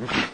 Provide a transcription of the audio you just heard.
Mm-hmm.